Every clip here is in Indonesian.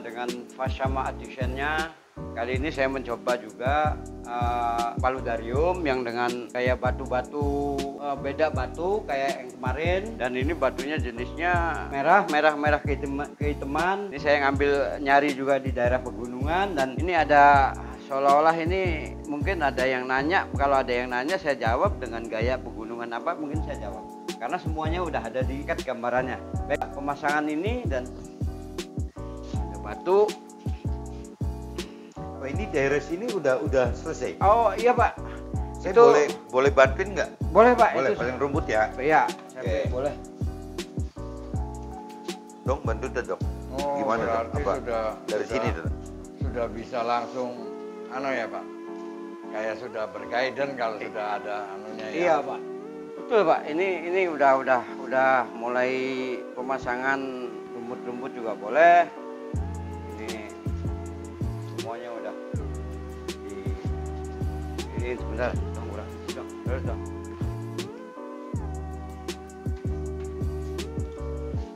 dengan dengan Fashama Addition-nya. Kali ini saya mencoba juga uh, paludarium yang dengan kayak batu-batu uh, beda batu kayak yang kemarin. Dan ini batunya jenisnya merah merah merah kehitam- kehitaman. Ini saya ngambil nyari juga di daerah pegunungan. Dan ini ada seolah-olah ini mungkin ada yang nanya. Kalau ada yang nanya saya jawab dengan gaya pegunungan apa mungkin saya jawab. Karena semuanya udah ada di ikat gambarannya. Baik pemasangan ini dan batu Pak ini daerah sini udah udah selesai. oh iya pak Saya itu- boleh boleh bantuin nggak? boleh pak Boleh itu paling rumput ya. iya saya Oke. boleh Dong bantu dong. Oh, Gimana dong? berarti Apa? sudah Dari sudah- sini dong. sudah bisa langsung anu ya Pak. Kayak sudah bergaiden kalau sudah ada anunya ya. iya pak betul pak ini ini udah udah udah mulai pemasangan rumput-rumput juga boleh ini sebentar dong kurang dong terus dong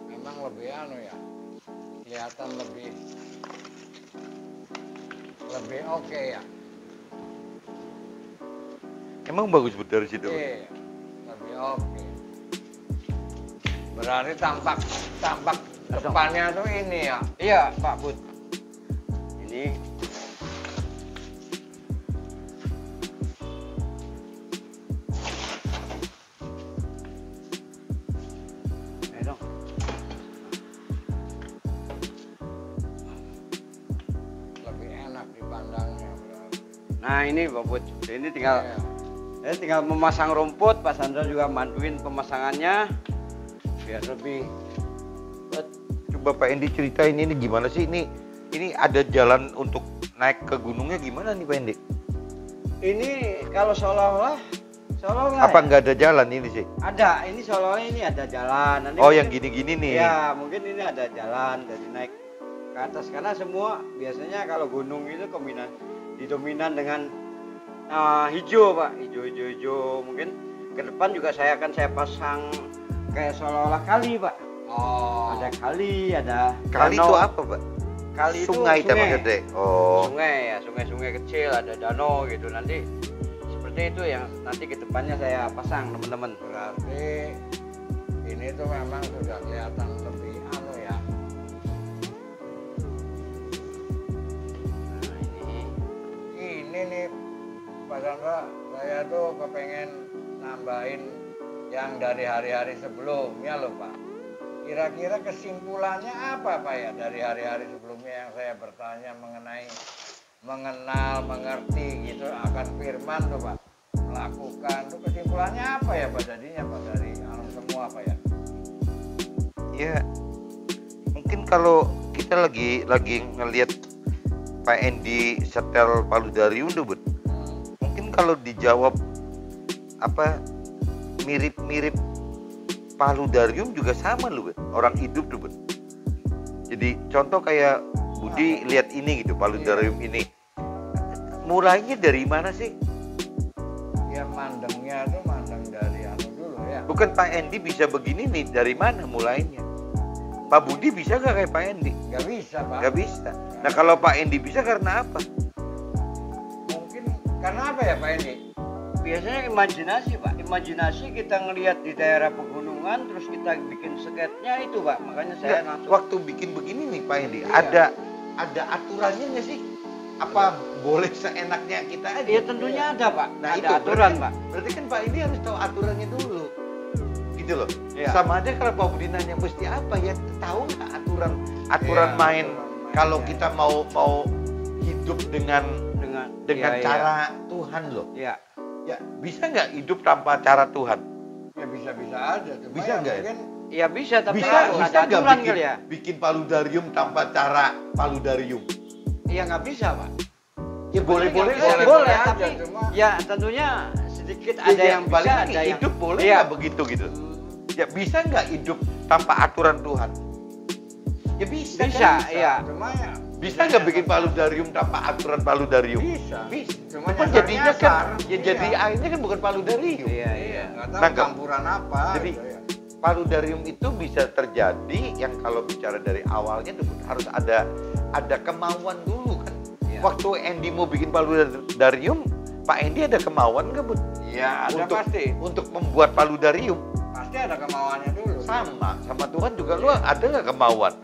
Memang lebih anu ya. Kelihatan lebih lebih oke ya. Emang bagus betul dari situ. Iya, lebih oke. Berarti tampak tampak depannya tuh ini ya. Iya, Pak Bud. Ini Nah ini Bud. Ini tinggal Iya. saya tinggal memasang rumput. Pak Sandra juga bantuin pemasangannya biar lebih Coba Pak Endi ceritain ini gimana sih ini ini ada jalan untuk naik ke gunungnya gimana nih Pak Endi? ini kalau seolah-olah seolah-olah Apa ya, nggak ada jalan ini sih? ada ini seolah-olah ini ada jalan Nanti Oh mungkin- yang gini-gini nih. Ya, mungkin ini ada jalan dari naik ke atas karena semua biasanya kalau gunung itu kombinasi didominan dengan ah, hijau, Pak. Hijau, hijau, hijau. Mungkin ke depan juga saya akan saya pasang kayak seolah-olah kali, Pak. Oh. Ada kali, ada Kali danau. itu apa Pak? Kali itu sungai itu maksudnya. Oh. Sungai ya, sungai-sungai kecil, ada danau gitu. Nanti seperti itu yang nanti ke depannya saya pasang, teman-teman. Berarti ini tuh memang sudah kelihatan Pak Chandra, saya tuh kepengen nambahin yang dari hari-hari sebelumnya loh Pak. Kira-kira kesimpulannya apa Pak ya dari hari-hari sebelumnya yang saya bertanya mengenai mengenal, mengerti gitu akan firman tuh Pak. Melakukan tuh kesimpulannya apa ya Pak jadinya Pak dari anu semua Pak ya? Ya, mungkin kalau kita lagi lagi ngelihat Pak Endi setel paludarium tuh, Bud. Kalau dijawab apa mirip-mirip paludarium juga sama loh. Orang hidup tuh, Bud. Jadi contoh kayak Budi lihat ini gitu, paludarium ini. Mulainya dari mana sih? Ya mandangnya tuh mandang dari anu dulu ya. Bukan Pak Endi bisa begini nih, dari mana mulainya? Pak Budi bisa gak kayak Pak Endi? Gak bisa Pak. Gak bisa. Nah kalau Pak Endi bisa karena apa? Karena apa ya Pak Endi? biasanya imajinasi pak imajinasi kita ngelihat di daerah pegunungan terus kita bikin sketnya itu pak makanya saya Nggak, langsung waktu bikin begini nih Pak Endi, Iya. ada ada aturannya nggak sih? Apa boleh seenaknya kita aja? ya tentunya ada pak Nah, ada itu aturan berarti- pak Berarti kan Pak Endi harus tahu aturannya dulu. Gitu loh. Iya. Sama aja kalau Pak Budi nanya mesti apa ya tahu nggak aturan aturan Iya, main aturan kalau mainnya. kita mau mau hidup dengan dengan iya, cara Tuhan loh. iya Ya bisa nggak hidup tanpa cara Tuhan? Ya bisa-bisa aja. Cuma Bisa ya nggak ya? Mungkin iya bisa tapi bisa harus bisa ada nggak aturan bikin, kali ya bikin paludarium tanpa cara paludarium? iya nggak bisa pak Ya boleh-boleh Nggak bisa, aja. boleh aja, tapi cuma- ya tentunya sedikit Ya, ada ya, yang balik bisa lagi, ada yang hidup boleh nggak begitu gitu? Ya bisa nggak hidup tanpa aturan Tuhan? Ya bisa. bisa kan? iya Cuma ya Bisa nggak bikin paludarium tanpa aturan paludarium? bisa. Bisa. Cuma Cuma nyasar- jadinya kan, ya jadi Iya. airnya kan bukan paludarium. iya iya Iya, nggak tahu Nah, campuran apa. Jadi gitu ya. paludarium itu bisa terjadi yang kalau bicara dari awalnya tuh harus ada ada kemauan dulu kan. Iya. Waktu Andy mau bikin paludarium, Pak Andy ada kemauan nggak bud? Iya, ada untuk pasti. untuk membuat paludarium Pasti ada kemauannya dulu. sama sama Tuhan juga lu ada nggak kemauan?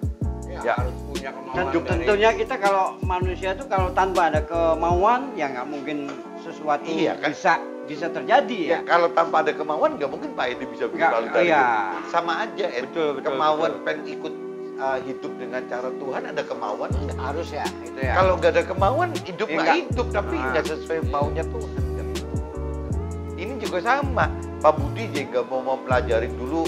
Ya, Ya. harus punya kemauan Tentu, dari- tentunya kita kalau manusia itu kalau tanpa ada kemauan ya nggak mungkin sesuatu Iya, kan? bisa bisa terjadi ya. Ya kalau tanpa ada kemauan nggak mungkin Pak Andy bisa bikin iya. Sama aja, Ed. Betul, betul, kemauan betul. pengen ikut uh, hidup dengan cara Tuhan ada kemauan nggak? Harus ya itu ya. Kalau nggak ada kemauan, hidup Ya, nggak nggak. hidup, tapi Ah. nggak sesuai maunya Tuhan. Ini juga sama. Pak Budi juga mau pelajarin dulu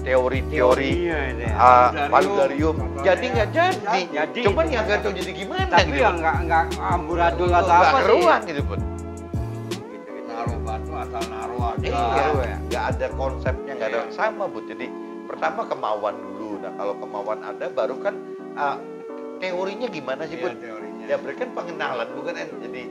teori-teori Teorinya itu ya. uh, Paludarium. Jadi nggak jadi. Jadi. Cuman yang nggak tahu jadi gimana Tapi gitu. yang nggak nggak amburadul atau apa sih? keruan gitu pun. Gitu, gitu. naruh batu asal naruh aja. Iya, ya. nggak ada konsepnya, nggak ada Iya. sama bu. Jadi pertama kemauan dulu. Nah kalau kemauan ada, baru kan uh, teorinya gimana sih Iya, bu? teorinya. Ya mereka kan pengenalan bukan kan? Jadi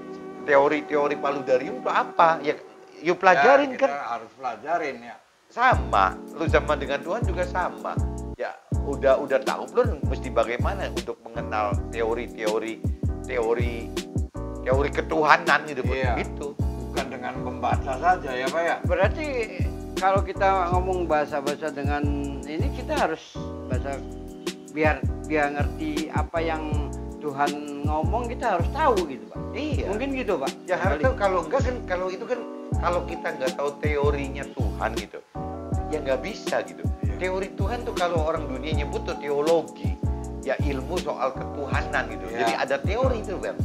teori-teori paludarium itu apa? Ya yuk pelajarin Ya, kita kan harus pelajarin ya. Sama. Lu sama dengan Tuhan juga sama. Ya udah udah tahu belum mesti bagaimana untuk mengenal teori-teori teori teori ketuhanan gitu. Iya. Gitu. Bukan dengan membaca saja ya Pak ya. Berarti kalau kita ngomong bahasa-bahasa dengan ini kita harus bahasa biar biar ngerti apa yang Tuhan ngomong kita harus tahu gitu pak. Iya. Mungkin gitu pak. Ya harus tahu kalau enggak kan kalau itu kan kalau kita nggak tahu teorinya Tuhan gitu, ya nggak bisa gitu. Iya. Teori Tuhan tuh kalau orang dunia nyebut tuh teologi, ya ilmu soal ketuhanan gitu. Iya. Jadi ada teori itu kan,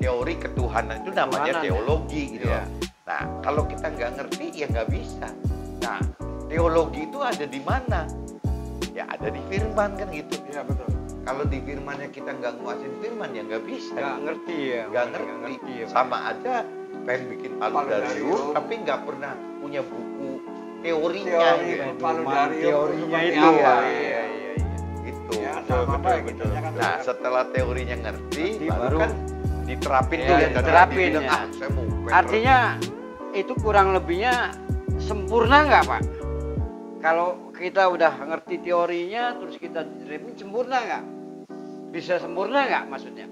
teori ketuhanan itu namanya Ketuhanan, ya. teologi gitu. Iya. loh. Nah kalau kita nggak ngerti ya nggak bisa. Nah teologi itu ada di mana? Ya ada di Firman kan gitu. Iya betul. Kalau di Firmannya kita nggak nguasain Firman ya nggak bisa. Nggak ngerti ya. nggak mungkin ngerti, ya, sama aja pengen bikin paludarium tapi nggak pernah punya buku teorinya Teori, gitu. Teorinya itu apa, ya. iya. Iya iya iya. gitu Ya, betul, betul, Pak betul. gitu kan. nah setelah teorinya ngerti Ngerti, baru, baru- kan diterapin Iya, tuh yang tadi diterapin, ya. ah saya mau Artinya itu kurang lebihnya sempurna nggak pak? Kalau kita udah ngerti teorinya terus kita dreaming sempurna nggak? Bisa sempurna nggak maksudnya?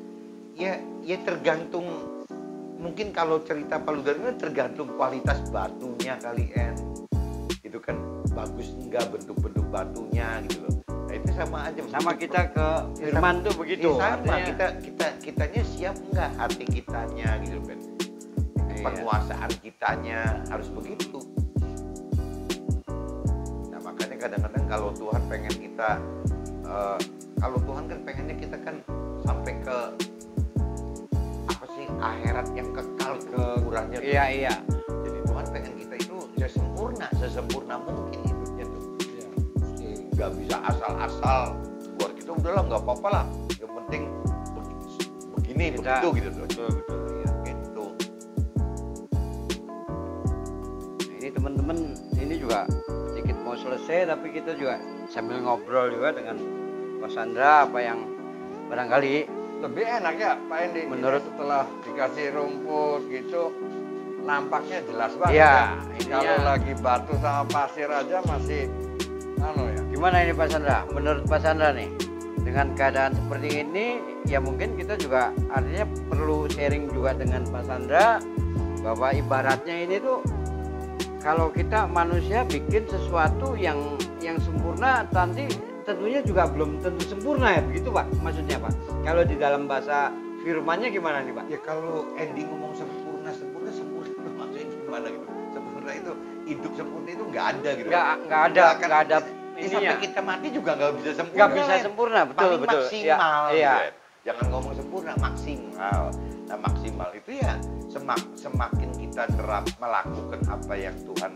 ya ya tergantung mungkin kalau cerita paludarium kan tergantung kualitas batunya kali en itu kan bagus enggak bentuk-bentuk batunya gitu loh. Nah itu sama aja. Sama kita ke Firman tuh begitu. Iya, sama artinya- kita kita kitanya siap enggak hati kitanya gitu kan Iya. penguasaan kitanya harus begitu. Nah makanya kadang-kadang kalau Tuhan pengen kita eh, kalau Tuhan kan pengennya kita kan sampai ke akhirat yang kekal ke kurangnya tuh. Iya iya. jadi Tuhan pengen kita itu sesempurna sesempurna mungkin hidupnya tuh Iya. nggak bisa asal-asal buat kita udahlah nggak apa-apa lah yang penting be- begini Kita- begitu gitu tuh Betul betul. Iya. gitu Nah, Ini teman-teman ini juga sedikit mau selesai tapi kita juga sambil ngobrol juga dengan Mas Sandra apa yang barangkali Lebih enak ya Pak Endi. Menurut- setelah dikasih rumput gitu nampaknya jelas banget. Iya, ya. Kalau lagi batu sama pasir aja masih anu ya. Gimana ini Pak Sandra? Menurut Pak Sandra nih, dengan keadaan seperti ini, ya mungkin kita juga artinya perlu sharing juga dengan Pak Sandra bahwa ibaratnya ini tuh kalau kita manusia bikin sesuatu yang yang sempurna, nanti tentunya juga belum tentu sempurna ya begitu Pak? Maksudnya Pak? Kalau di dalam bahasa firmannya gimana nih Pak? ya kalau ending ngomong sempurna sempurna sempurna itu maksudnya gimana gitu sempurna itu hidup sempurna itu nggak ada gitu Nggak nggak ada Nggak ada Ya, ininya. sampai kita mati juga nggak bisa sempurna Nggak bisa sempurna, betul Paling betul. maksimal Iya, iya. gitu. jangan ngomong sempurna maksimal nah maksimal itu ya semak, semakin kita terap melakukan apa yang Tuhan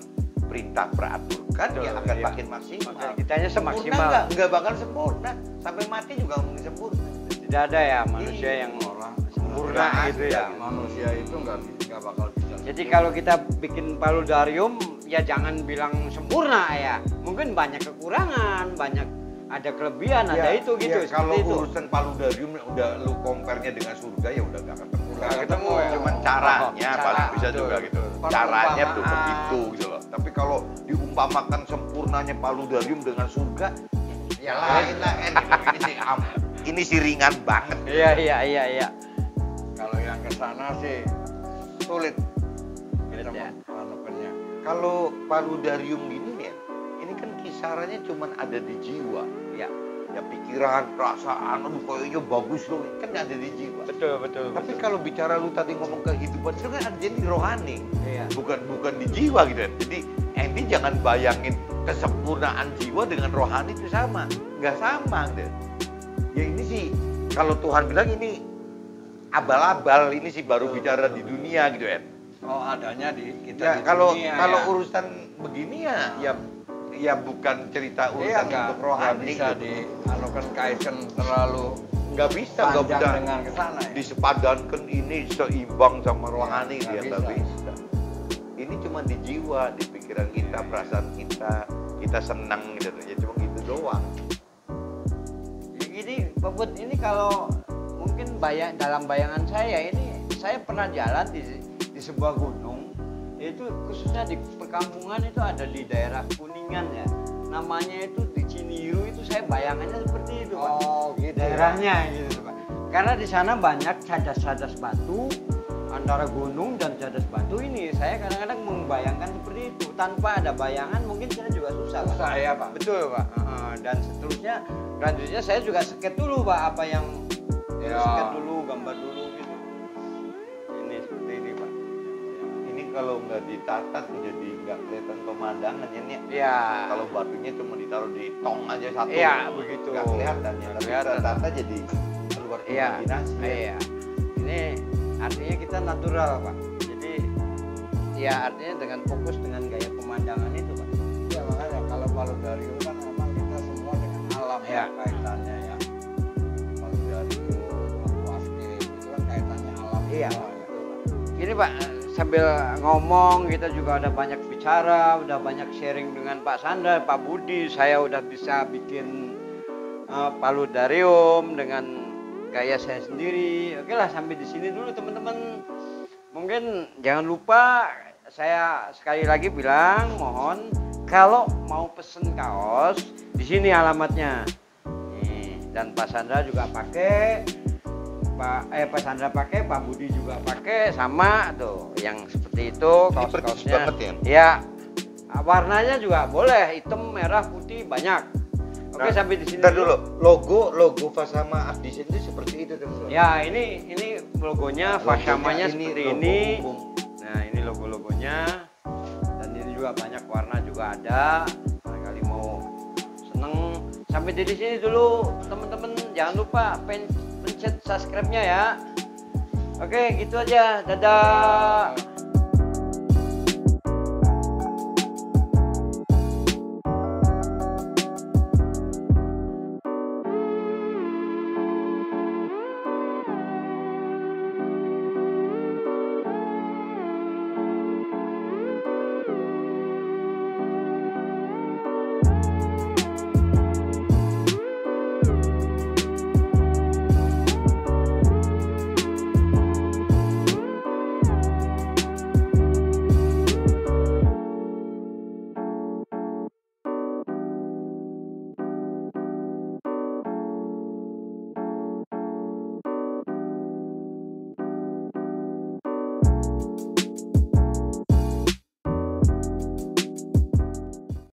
perintah peraturkan Betul, ya akan iya. makin maksimal kitanya sempurna semaksimal. nggak nggak bakal sempurna sampai mati juga ngomongin sempurna Tidak ada ya manusia Iya. yang Orang sempurna gitu ya. manusia itu nggak nggak bakal bisa. Jadi kalau kita bikin paludarium ya jangan bilang sempurna ya. Mungkin banyak kekurangan, banyak ada kelebihan, ada Ya, itu gitu. ya, kalau itu. urusan paludarium udah lu compare-nya dengan surga ya udah gak ketemu. Nggak ketemu, ya. Cuman Oh, caranya cara, paling bisa betul. juga gitu. Caranya tuh begitu gitu loh. Tapi kalau diumpamakan sempurnanya paludarium dengan surga, ya lain lah gitu. Ini sih am- ini sih ringan banget. Iya iya iya iya. Kalau yang ke sana sih sulit ya. Kalau paludarium gini nih, ini kan kisarannya cuman ada di jiwa. Iya. Ya pikiran, perasaan, aduh kayaknya bagus loh, kan ada di jiwa. Betul betul. Tapi kalau bicara lu tadi ngomong kehidupan itu kan artinya di rohani, Iya. bukan bukan di jiwa gitu kan. Jadi Andy jangan bayangin kesempurnaan jiwa dengan rohani itu sama, nggak sama gitu. Ya ini sih kalau Tuhan bilang ini abal-abal, ini sih baru bicara di dunia gitu kan. Oh adanya di kita Ya di kalau dunia, kalau ya. urusan begini ya ya ya bukan cerita Iya urusan nggak untuk rohani bisa gitu. di anu kan kaitkan terlalu nggak bisa nggak bisa dengan ke sana ya. disepadankan ini seimbang sama rohani dia nggak bisa. bisa. Ini cuma di jiwa, di pikiran kita, perasaan kita, kita senang gitu ya cuma gitu doang. Pak Bud, ini kalau mungkin bayang dalam bayangan saya ini saya pernah jalan di di sebuah gunung itu khususnya di perkampungan itu ada di daerah Kuningan ya. Namanya itu di Ciniru itu saya bayangannya daerahnya gitu, Pak. Karena di sana banyak cadas-cadas batu antara gunung dan cadas batu ini saya kadang-kadang membayangkan seperti itu tanpa ada bayangan mungkin saya juga susah Pak. Susah ya Pak. Betul pak. Heeh, dan seterusnya selanjutnya saya juga sket dulu pak apa yang Ya. sket dulu gambar dulu kalau nggak ditata tuh jadi nggak kelihatan pemandangan ya. Nia. Iya. Kalau batunya cuma ditaruh di tong aja satu. Iya, begitu. Nggak kelihatan ya. Tapi kelihatan. tertata jadi keluar Iya. imajinasi. ya. Iya. Ini artinya kita natural pak. Jadi ya artinya dengan fokus dengan gaya pemandangan itu pak. Ya makanya kalau paludarium kan memang kita semua dengan alam ya, Ya. kaitannya ya. Paludarium, aquascape itu kan kaitannya alam Iya. ya. Gini Pak, sambil ngomong kita juga udah banyak bicara, udah banyak sharing dengan Pak Sandra, Pak Budi, saya udah bisa bikin uh, paludarium dengan gaya saya sendiri. Oke lah sampai di sini dulu teman-teman. Mungkin jangan lupa saya sekali lagi bilang mohon kalau mau pesen kaos di sini alamatnya. Dan Pak Sandra juga pakai Pak eh Pak Sandra pakai, Pak Budi juga pakai sama tuh yang seperti itu kaos-kaosnya. ya? Iya. Ah, Warnanya juga boleh, hitam, merah, putih banyak. Oke, Nah, sampai di sini dulu, logo logo Fasama Design itu seperti itu teman-teman. Ya, ini ini logonya Fashamanya Logonya seperti logo ini. umum. Nah, ini logo-logonya. Dan ini juga banyak warna juga ada. Barangkali mau seneng. Sampai di sini dulu, teman-teman. Jangan lupa pen subscribe-nya ya. Oke, gitu aja. Dadah.